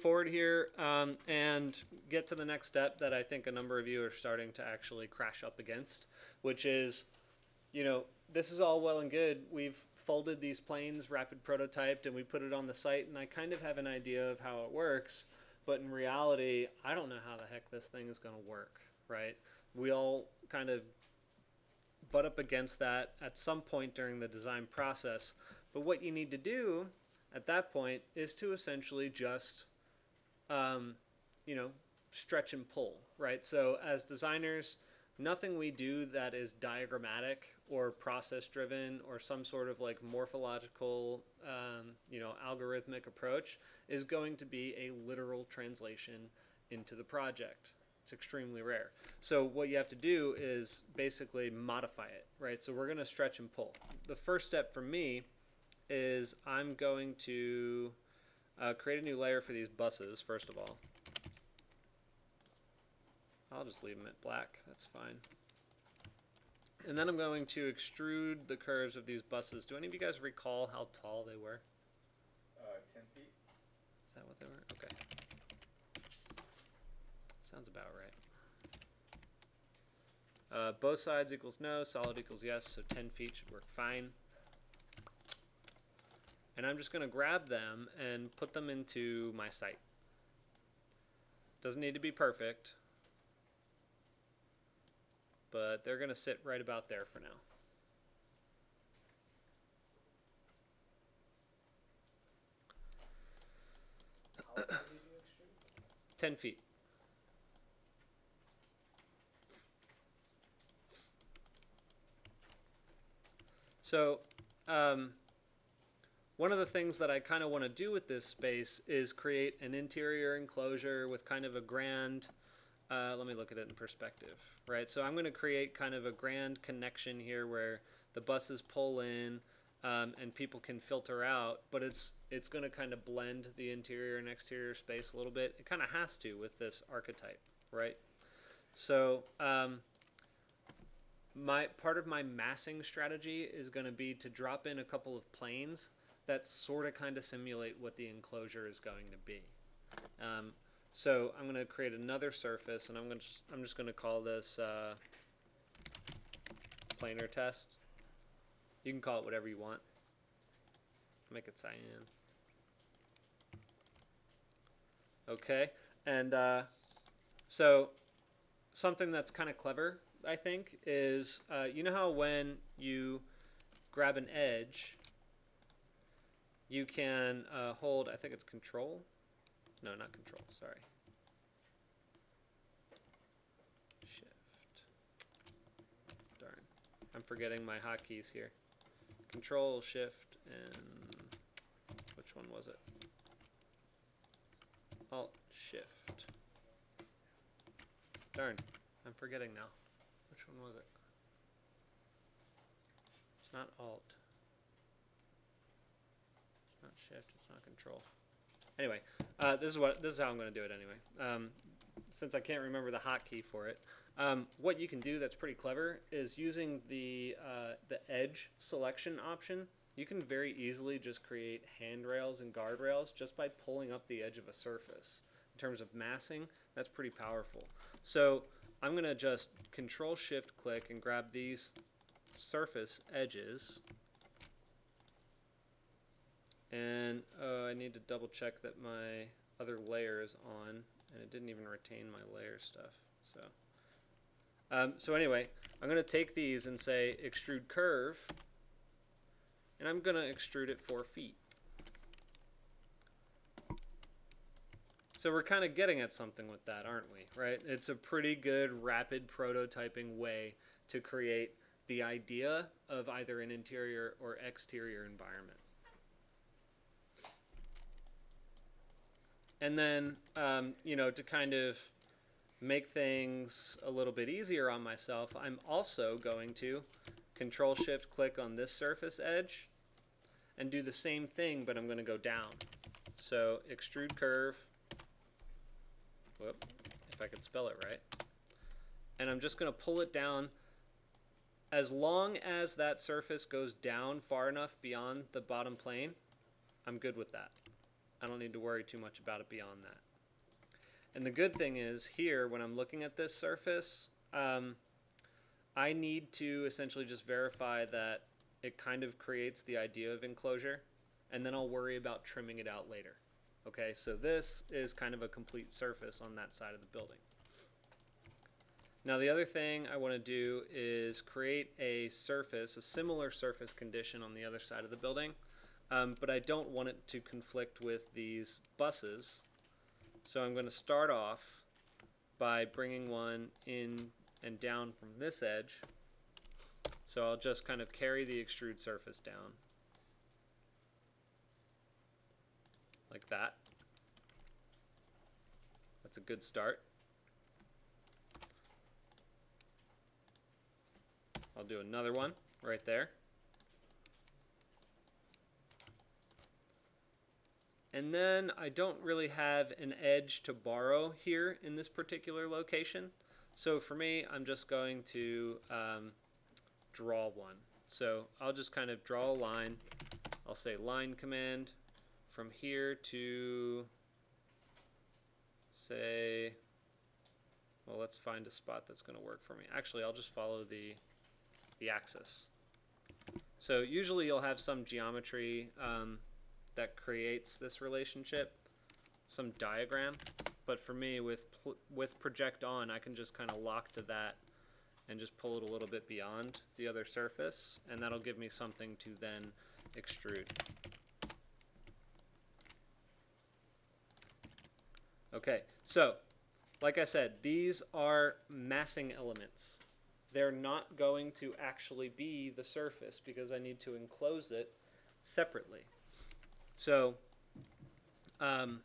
forward here um, and get to the next step that I think a number of you are starting to actually crash up against, which is, you know, this is all well and good. We've folded these planes, rapid prototyped, and we put it on the site, and I kind of have an idea of how it works, but in reality, I don't know how the heck this thing is going to work, right? We all kind of butt up against that at some point during the design process. But what you need to do at that point is to essentially just, um, you know, stretch and pull, right? So as designers, nothing we do that is diagrammatic or process driven or some sort of like morphological, um, you know, algorithmic approach is going to be a literal translation into the project. It's extremely rare. So what you have to do is basically modify it, right? So we're going to stretch and pull. The first step for me is I'm going to uh, create a new layer for these buses, first of all. I'll just leave them at black, that's fine. And then I'm going to extrude the curves of these buses. Do any of you guys recall how tall they were? Uh, 10 feet. Is that what they were? Okay. Sounds about right. Uh, both sides equals no, solid equals yes, so 10 feet should work fine. And I'm just going to grab them and put them into my site. Doesn't need to be perfect, but they're going to sit right about there for now. How did you extrude? 10 feet. So, um, one of the things that I kind of want to do with this space is create an interior enclosure with kind of a grand, uh, let me look at it in perspective, right? So I'm going to create kind of a grand connection here where the buses pull in um, and people can filter out, but it's it's going to kind of blend the interior and exterior space a little bit. It kind of has to with this archetype, right? So um, my part of my massing strategy is going to be to drop in a couple of planes that sort of kind of simulate what the enclosure is going to be. Um, so I'm going to create another surface, and I'm going to I'm just going to call this uh, planar test. You can call it whatever you want. Make it cyan. Okay, and uh, so something that's kind of clever, I think, is uh, you know how when you grab an edge, you can uh, hold, I think it's control. No, not control, sorry. Shift. Darn. I'm forgetting my hotkeys here. Control, shift, and which one was it? Alt, shift. Darn, I'm forgetting now. Which one was it? It's not alt. Shift, it's not control. Anyway, uh, this is what this is how I'm going to do it anyway. Um, since I can't remember the hotkey for it, um, what you can do that's pretty clever is using the uh, the edge selection option. You can very easily just create handrails and guardrails just by pulling up the edge of a surface. In terms of massing, that's pretty powerful. So I'm going to just control shift click and grab these surface edges. And uh, I need to double check that my other layer is on and it didn't even retain my layer stuff. So, um, so anyway, I'm going to take these and say extrude curve and I'm going to extrude it four feet. So we're kind of getting at something with that, aren't we? Right? It's a pretty good rapid prototyping way to create the idea of either an interior or exterior environment. And then, um, you know, to kind of make things a little bit easier on myself, I'm also going to control shift click on this surface edge and do the same thing, but I'm going to go down. So extrude curve, whoop, if I could spell it right. And I'm just going to pull it down as long as that surface goes down far enough beyond the bottom plane, I'm good with that. I don't need to worry too much about it beyond that. And the good thing is here, when I'm looking at this surface, um, I need to essentially just verify that it kind of creates the idea of enclosure, and then I'll worry about trimming it out later. Okay, so this is kind of a complete surface on that side of the building. Now the other thing I want to do is create a surface, a similar surface condition on the other side of the building, um, but I don't want it to conflict with these buses. So I'm going to start off by bringing one in and down from this edge. So I'll just kind of carry the extrude surface down. Like that. That's a good start. I'll do another one right there. And then I don't really have an edge to borrow here in this particular location. So for me, I'm just going to um, draw one. So I'll just kind of draw a line. I'll say line command from here to say, well, let's find a spot that's going to work for me. Actually, I'll just follow the the axis. So usually you'll have some geometry um, that creates this relationship, some diagram. But for me, with with project on, I can just kind of lock to that and just pull it a little bit beyond the other surface, and that'll give me something to then extrude. Okay, so like I said, these are massing elements they're not going to actually be the surface because I need to enclose it separately. So um,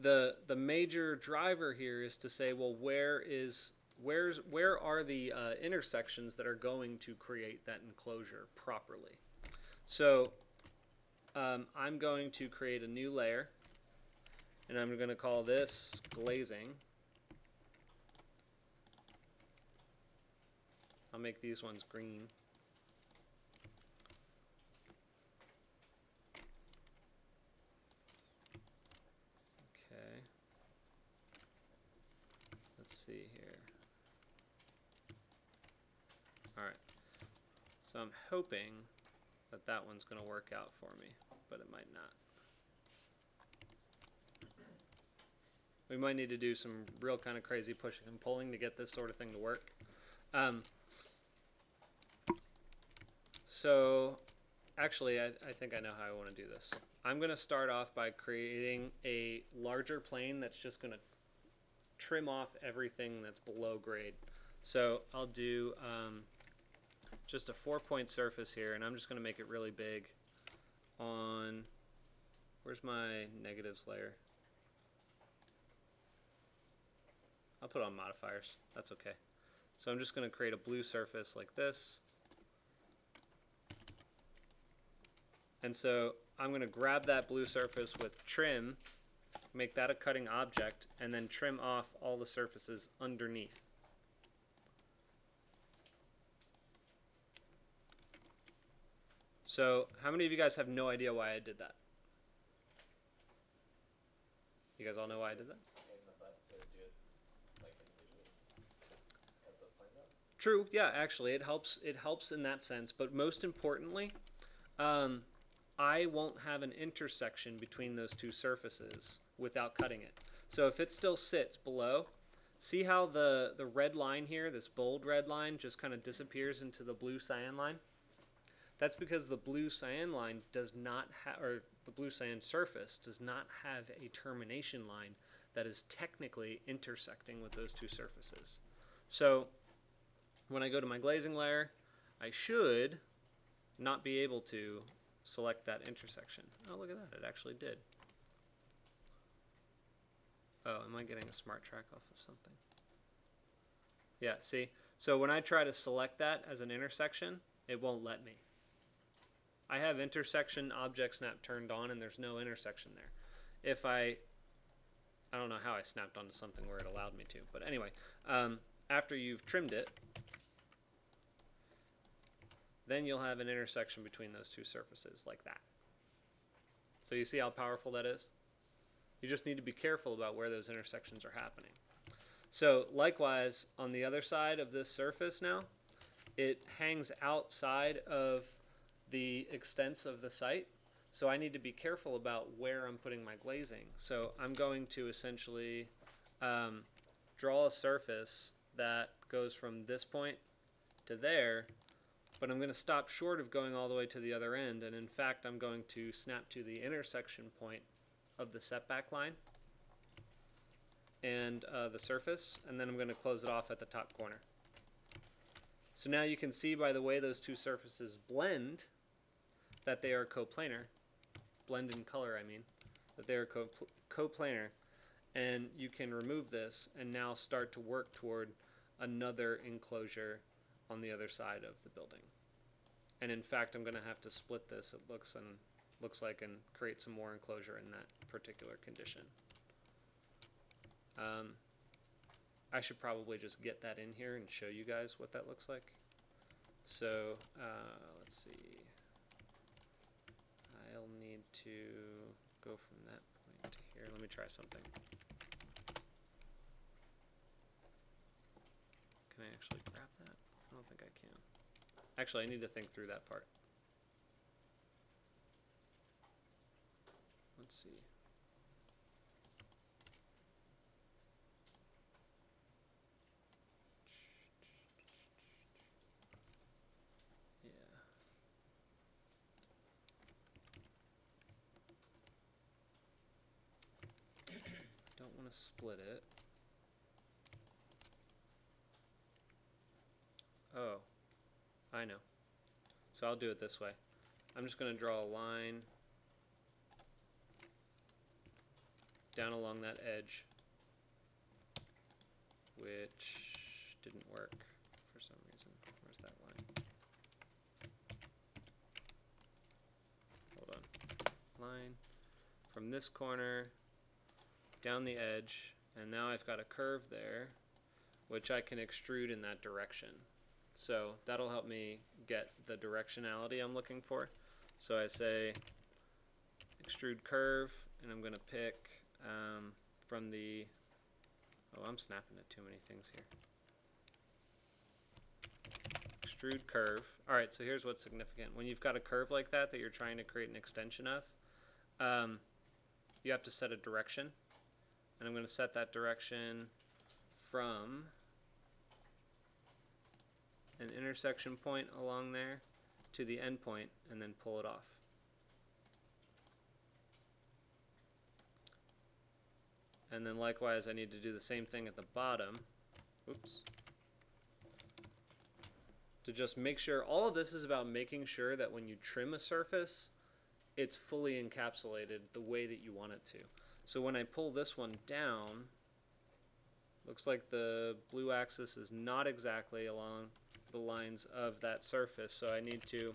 the the major driver here is to say, well, where is where's where are the uh, intersections that are going to create that enclosure properly? So um, I'm going to create a new layer, and I'm going to call this glazing. I'll make these ones green. Okay. Let's see here. Alright. So I'm hoping that that one's going to work out for me, but it might not. We might need to do some real kind of crazy pushing and pulling to get this sort of thing to work. Um, so, actually, I, I think I know how I want to do this. I'm going to start off by creating a larger plane that's just going to trim off everything that's below grade. So I'll do um, just a four point surface here, and I'm just going to make it really big on, where's my negatives layer? I'll put on modifiers, that's okay. So I'm just going to create a blue surface like this. And so I'm going to grab that blue surface with trim, make that a cutting object, and then trim off all the surfaces underneath. So how many of you guys have no idea why I did that? You guys all know why I did that? True, yeah, actually, it helps. It helps in that sense, but most importantly, um, I won't have an intersection between those two surfaces without cutting it. So if it still sits below, see how the, the red line here, this bold red line, just kind of disappears into the blue cyan line? That's because the blue cyan line does not have, or the blue cyan surface does not have a termination line that is technically intersecting with those two surfaces. So when I go to my glazing layer, I should not be able to select that intersection. Oh, look at that, it actually did. Oh, am I getting a smart track off of something? Yeah, see? So when I try to select that as an intersection, it won't let me. I have intersection object snap turned on and there's no intersection there. If I, I don't know how I snapped onto something where it allowed me to, but anyway, um, after you've trimmed it, then you'll have an intersection between those two surfaces like that. So you see how powerful that is? You just need to be careful about where those intersections are happening. So likewise, on the other side of this surface now, it hangs outside of the extents of the site. So I need to be careful about where I'm putting my glazing. So I'm going to essentially um, draw a surface that goes from this point to there, but I'm going to stop short of going all the way to the other end. And in fact, I'm going to snap to the intersection point of the setback line and uh, the surface, and then I'm going to close it off at the top corner. So now you can see by the way those two surfaces blend that they are coplanar, blend in color I mean, that they are co coplanar, and you can remove this and now start to work toward another enclosure on the other side of the building. And in fact, I'm going to have to split this. It looks and looks like and create some more enclosure in that particular condition. Um, I should probably just get that in here and show you guys what that looks like. So uh, let's see. I'll need to go from that point to here. Let me try something. Can I actually don't think I can. Actually, I need to think through that part. Let's see. Yeah. Don't want to split it. Oh, I know. So I'll do it this way. I'm just going to draw a line down along that edge, which didn't work for some reason. Where's that line? Hold on. Line from this corner down the edge, and now I've got a curve there, which I can extrude in that direction. So that'll help me get the directionality I'm looking for. So I say extrude curve, and I'm going to pick um, from the, oh, I'm snapping at too many things here. Extrude curve. All right, so here's what's significant. When you've got a curve like that that you're trying to create an extension of, um, you have to set a direction. And I'm going to set that direction from an intersection point along there to the endpoint point and then pull it off. And then likewise I need to do the same thing at the bottom. Oops. To just make sure, all of this is about making sure that when you trim a surface, it's fully encapsulated the way that you want it to. So when I pull this one down, looks like the blue axis is not exactly along lines of that surface. So I need to,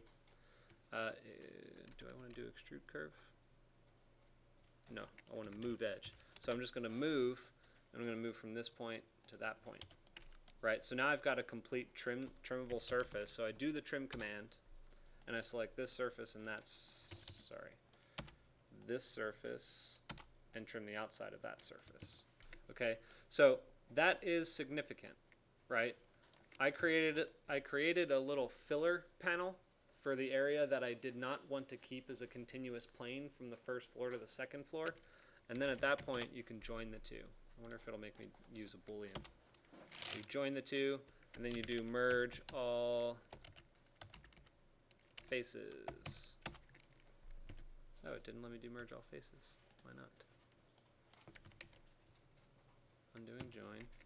uh, do I want to do extrude curve? No, I want to move edge. So I'm just going to move, and I'm going to move from this point to that point. Right, so now I've got a complete trim trimmable surface. So I do the trim command, and I select this surface and that's, sorry, this surface, and trim the outside of that surface. Okay, so that is significant, right? I created I created a little filler panel for the area that I did not want to keep as a continuous plane from the first floor to the second floor. And then at that point, you can join the two. I wonder if it'll make me use a boolean. You join the two, and then you do merge all faces. Oh, it didn't let me do merge all faces. Why not? Undoing join.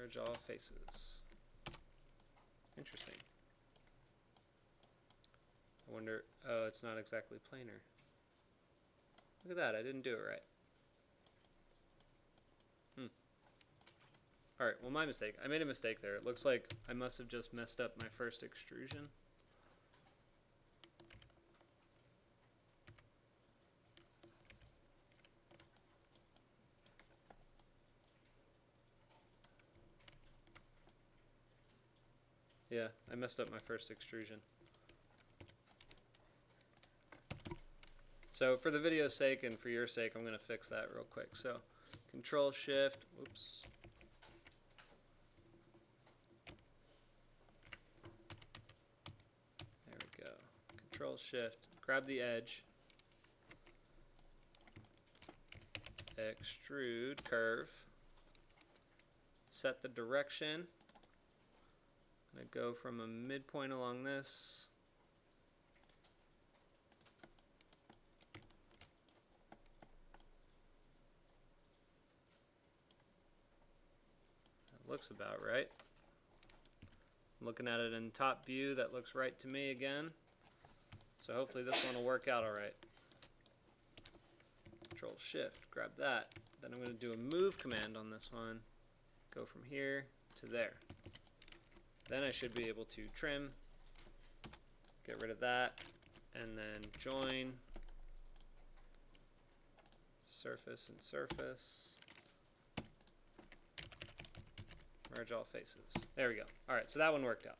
Merge all faces. Interesting. I wonder, oh, it's not exactly planar. Look at that, I didn't do it right. Hmm. Alright, well my mistake. I made a mistake there. It looks like I must have just messed up my first extrusion. Yeah, I messed up my first extrusion. So for the video's sake and for your sake, I'm going to fix that real quick. So control shift, whoops. There we go. Control shift, grab the edge. Extrude curve. Set the direction. I'm gonna go from a midpoint along this. That looks about right. Looking at it in top view, that looks right to me again. So hopefully this one will work out alright. Control shift, grab that. Then I'm going to do a move command on this one. Go from here to there. Then I should be able to trim, get rid of that, and then join surface and surface. Merge all faces. There we go. Alright, so that one worked out.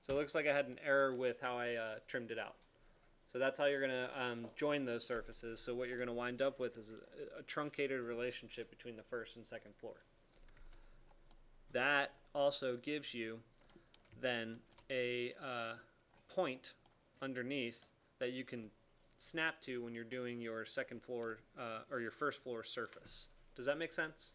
So it looks like I had an error with how I uh, trimmed it out. So that's how you're going to um, join those surfaces. So what you're going to wind up with is a, a truncated relationship between the first and second floor. That also gives you then a uh, point underneath that you can snap to when you're doing your second floor uh, or your first floor surface. Does that make sense?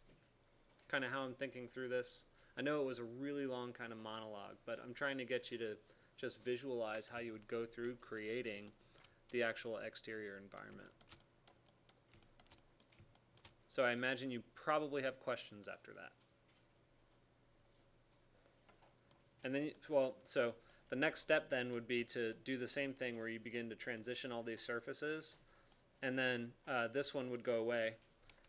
Kind of how I'm thinking through this. I know it was a really long kind of monologue, but I'm trying to get you to just visualize how you would go through creating the actual exterior environment. So I imagine you probably have questions after that. And then, well, so the next step then would be to do the same thing where you begin to transition all these surfaces. And then uh, this one would go away.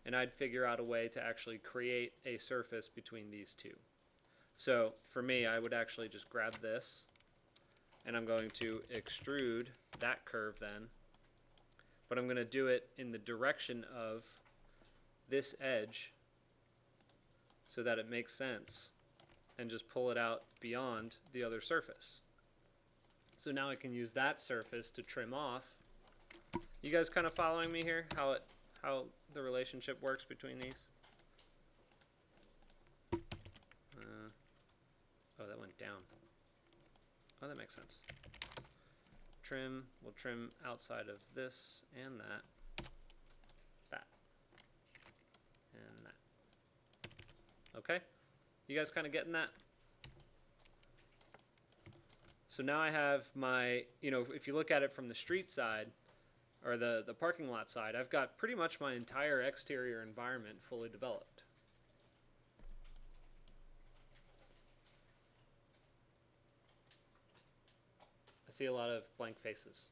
And I'd figure out a way to actually create a surface between these two. So for me, I would actually just grab this. And I'm going to extrude that curve then. But I'm going to do it in the direction of this edge so that it makes sense and just pull it out beyond the other surface. So now I can use that surface to trim off. You guys kind of following me here? How it, how the relationship works between these? Uh, oh, that went down. Oh, that makes sense. Trim, we'll trim outside of this and that. That. And that. Okay? You guys kind of getting that? So now I have my, you know, if you look at it from the street side or the, the parking lot side, I've got pretty much my entire exterior environment fully developed. I see a lot of blank faces.